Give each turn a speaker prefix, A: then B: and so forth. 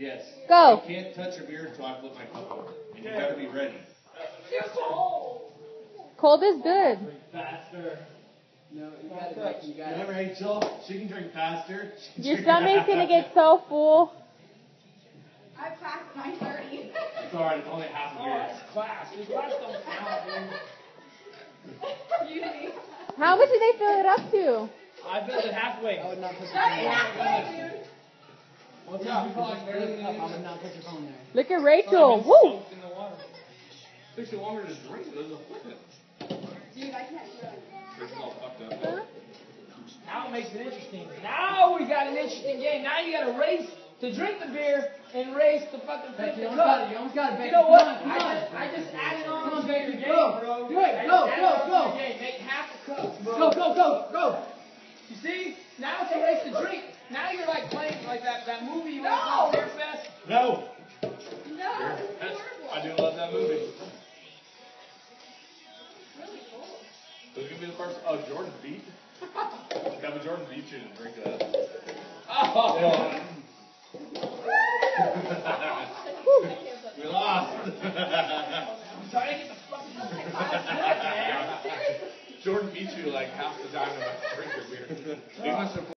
A: Yes.
B: Go.
A: You can't touch your beer until I flip my cup over. And you gotta be ready.
B: Cold is good.
C: Faster.
D: No, you got it. You got
A: Yeah,
D: it.
A: Rachel. She can drink faster. Can
B: Your
A: drink-
B: stomach's gonna get so full.
E: I have class at 9:30.
A: It's alright. It's only half a
C: Oh,
A: beer.
C: class. This class don't count, dude.
E: Usually.
B: How much did they fill it up to?
C: I filled it halfway.
D: I would not put your
E: Not
D: phone
E: even
D: there.
E: halfway, dude.
C: What's
D: Yeah, you probably barely the cup. I would not put your phone there.
B: Look at Rachel. Woo!
C: In the water.
A: Takes you longer to drink it. Doesn't flip it.
E: Dude, I can't do it.
A: All fucked up.
B: Huh?
C: Now it makes it interesting. Now we got an interesting game. Now you got to race to drink the beer and race to fucking flip
D: Becky,
C: the
D: you almost got it.
C: cup.
D: You almost got it, Becky.
C: You know
D: Come
C: what?
D: on, come
C: I
D: on.
C: just, I just added on
D: Come on,
C: to
D: Baker,
C: your
D: go.
C: bro.
D: Do it.
C: I
D: Go, go,
C: added on to
D: go.
C: Make half the cup, bro.
D: Go, go, go, go.
C: You see? Now it's a race to drink. Now you're like playing like that, that movie you
E: No.
C: watched on Beerfest.
A: No.
E: No, it's
A: That's. I do love that movie.
E: Really cool.
A: Who's gonna be the first? Oh, Jordan beat. yeah, but Jordan beat you to drink that.
C: Oh.
A: Yeah. we lost.
C: I'm trying to get the fucking five foot, man.
A: Jordan beat you like half the time in my drinker beer. He must have